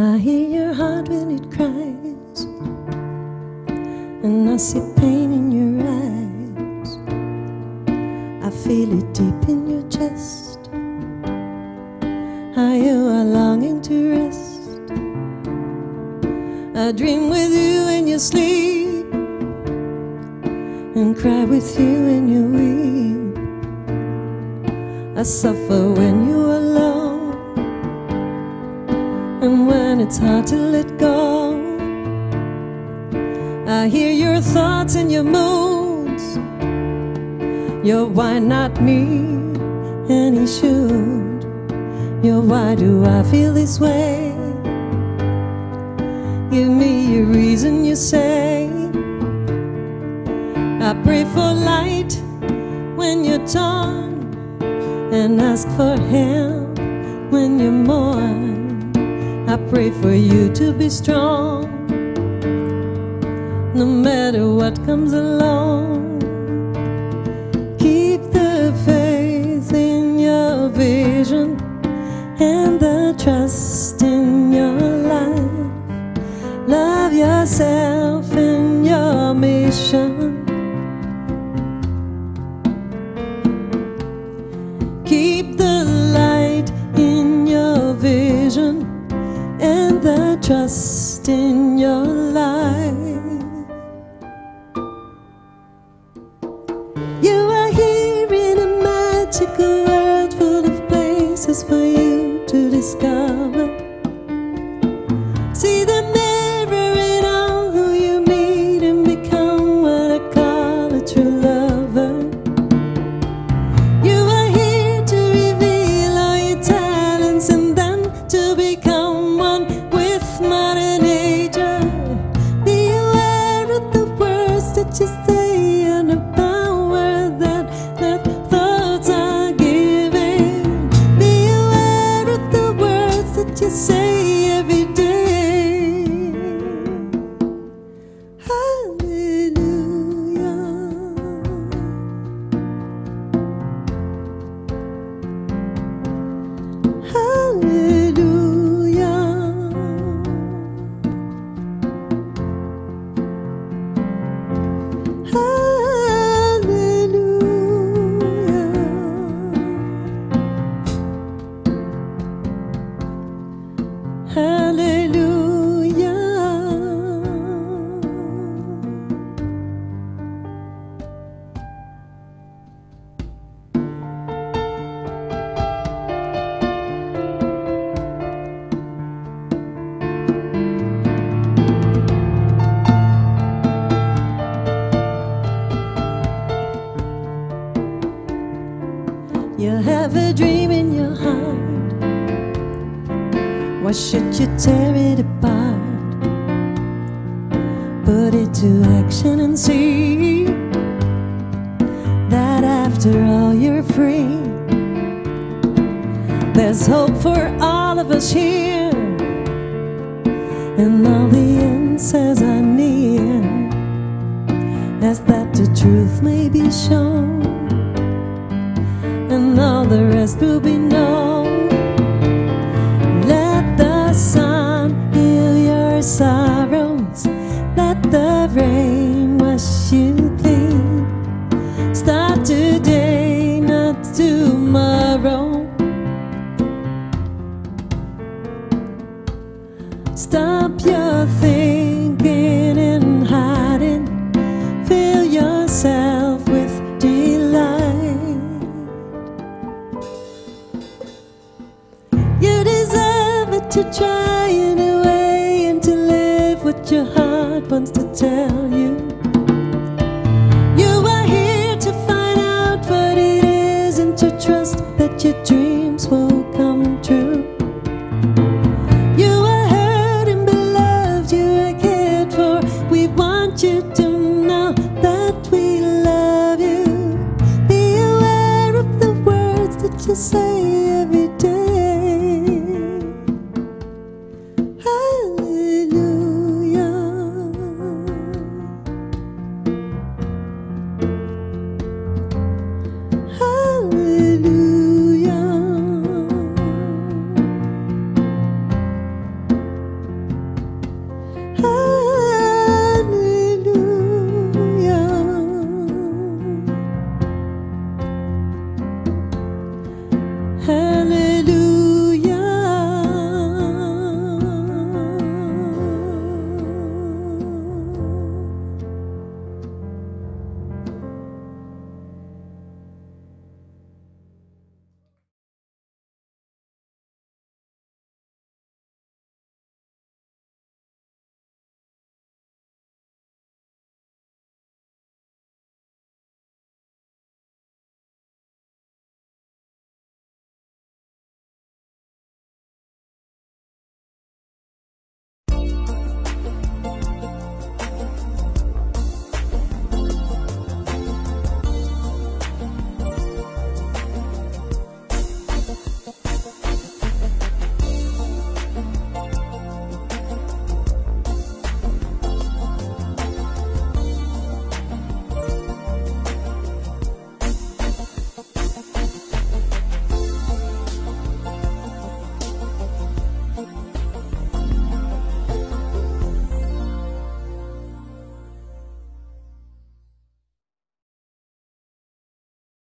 I hear your heart when it cries, and I see pain in your eyes. I feel it deep in your chest. How you are longing to rest. I dream with you when you sleep, and cry with you when you weep. I suffer when you're alone when it's hard to let go. I hear your thoughts and your moods. Your why not me? And he should. Your why do I feel this way? Give me a reason, you say. I pray for light when you're torn, and ask for help pray for you to be strong, no matter what comes along. Keep the faith in your vision and the trust in your life. Love yourself and your mission. Keep the trust in your life. You are here in a magical world full of places for you to discover. Why should you tear it apart? Put it to action and see that after all you're free. There's hope for all of us here, and all the answers are near. As that the truth may be shown and all the rest will be known. Tell you.